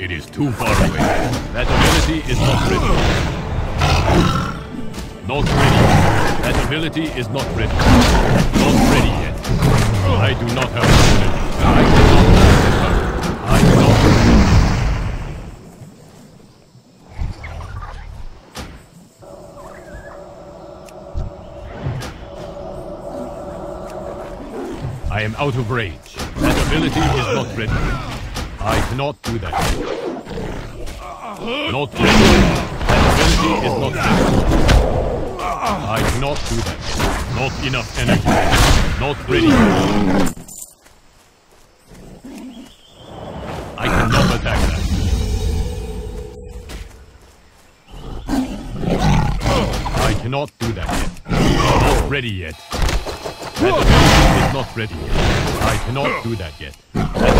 It is too far away. That ability is not ready. Not ready. That ability is not ready. Not ready yet. I do not have the energy. I cannot I cannot. I am out of range. That ability is not ready. I cannot do that. Not ready. That ability is not ready. I cannot do that. Not enough energy. Not ready. I cannot attack that. I cannot do that yet. Not ready yet. That ability is not ready yet. I cannot do that yet. That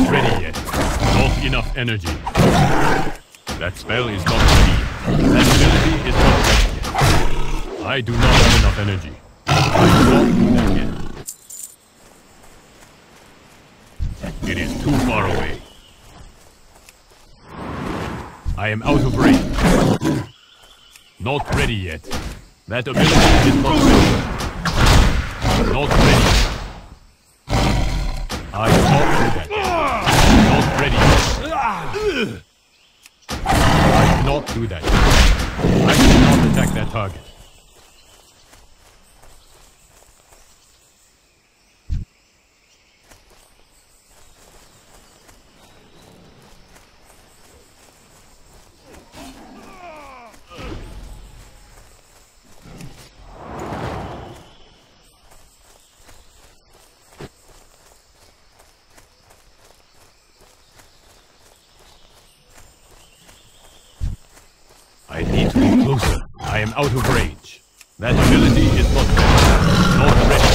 Not ready yet. Not enough energy. That spell is not ready. That ability is not ready yet. I do not have enough energy. I cannot do that yet. It is too far away. I am out of range. Not ready yet. That ability is not ready. Not ready. I cannot do that yet. Not ready yet. Cannot do that. I cannot attack that target. I need to be closer. I am out of range. That ability is not ready. Not ready.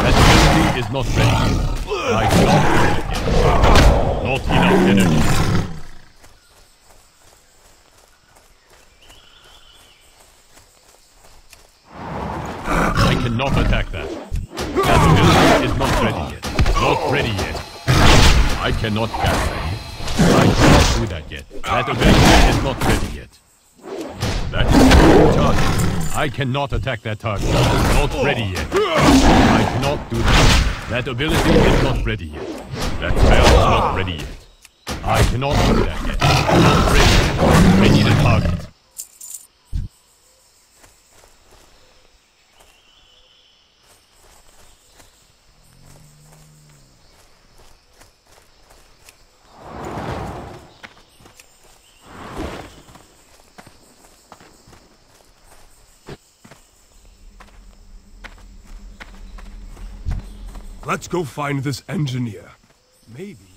That ability is not ready. I cannot. Not enough energy. I cannot attack that. That ability is not ready yet. Not ready yet. I cannot cast that. I cannot do that yet. That ability is not ready yet. I cannot attack that target. Not ready yet. I cannot do that. That ability is not ready yet. That spell is not ready yet. I cannot do that yet. Not ready yet. I need a target. Let's go find this engineer. Maybe.